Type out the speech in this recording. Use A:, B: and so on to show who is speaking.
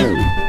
A: Two.